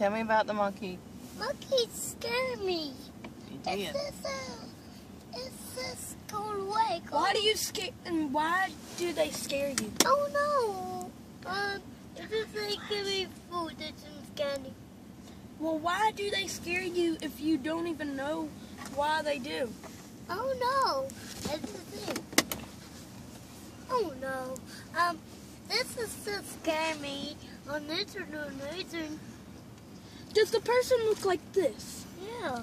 Tell me about the monkey. Monkey scared me. You It did. says, uh, it says go away. Go Why do you scare? And why do they scare you? Oh no. Um, it says they give me food that's in candy. Well, why do they scare you if you don't even know why they do? Oh no. That's the thing. Oh no. Um, this is to scare me on this or no reason. Does the person look like this? Yeah.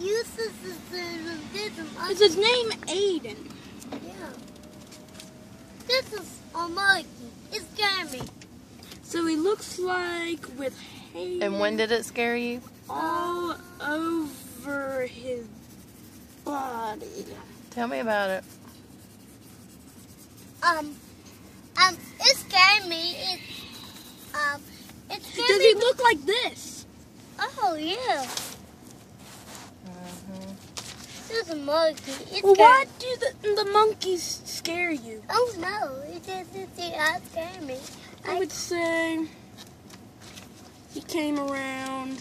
Uses this this Is his name Ayden? Yeah. This is a monkey. It scared me. So he looks like with hair And when did it scare you? all over his body. Tell me about it. Um, um, it scared me. It, um, it scared Does he look like this? oh yeah. hmm This is a monkey. It Well, why do the, the monkeys scare you? Oh no! It doesn't it, it scared me. I would say he came around.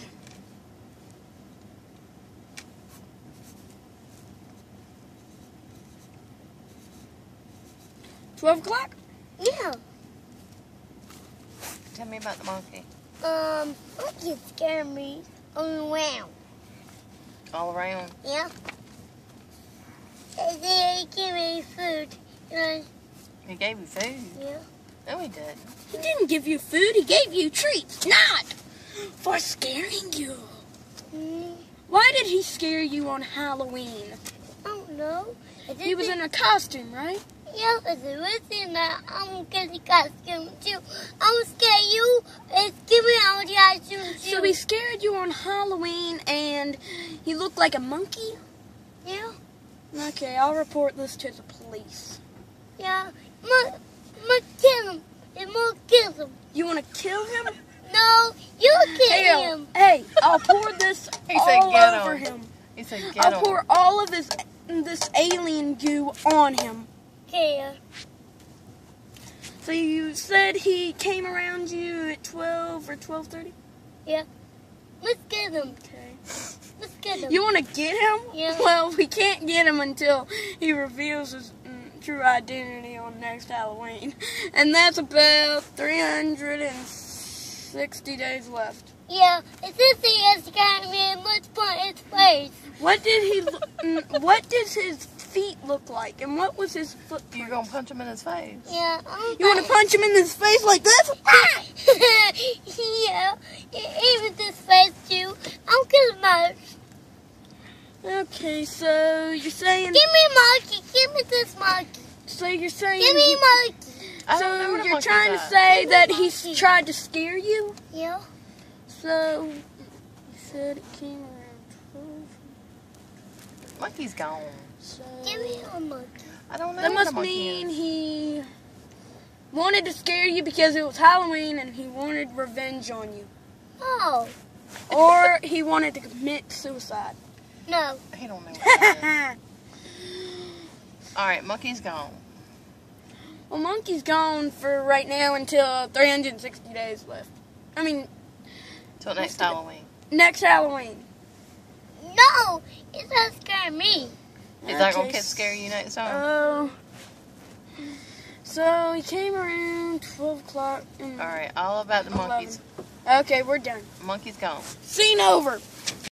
Twelve o'clock. Yeah. Tell me about the monkey. Um, monkey scared me all around. All around. Yeah. And they gave me food. And He gave you food. yeah. No, he didn't. He didn't give you food. He gave you treats, not for scaring you. Mm, Why did he scare you on Halloween? I don't know. He was in a costume, right? Yeah, it's a reason that I'm getting costume too. I'm scared you. It's give me all the costume too. So he scared you on Halloween, and he looked like a monkey. Yeah. Okay, I'll report this to the police. Yeah. I'm gonna kill him. I'm gonna kill him. You want to kill him? No, you kill Hey, him. hey, I'll pour this He said all get over him. him. He said get I'll him. pour all of his this alien goo on him. Okay. So you said he came around you at 12 or 12:30? Yeah. Let's get him. Okay. Let's get him. You want to get him? Yeah. Well, we can't get him until he reveals his mm, true identity on next Halloween. And that's about 360 days left. yeah, it's this has got me and let's put its face. What did he mm, what does his feet look like and what was his foot You're gonna punch him in his face. Yeah. I'm You want to punch him in his face like this? Ah! yeah. Even this face too. I'm gonna mouse. Okay, so you're saying Give me monkey. Give me this monkey. so you're saying Give me he- monkey. So don't know what a you're trying to say Give that he's tried to scare you? Yeah. So you said it came around 12. Monkey's gone. So Give me a monkey. I don't know. that what a must monkey mean is. he wanted to scare you because it was Halloween and he wanted revenge on you. Oh. Or he wanted to commit suicide. No. He don't know. What that is. All right, monkey's gone. well, Monkey's gone for right now until 360 days left. I mean, Till next. Halloween. next Halloween. No. It doesn't scare me. Is that gonna Okay, keep scare you next time? Oh. So he came around 12 o'clock. All right, all about the monkeys. Okay, we're done. Monkey's gone. Scene over.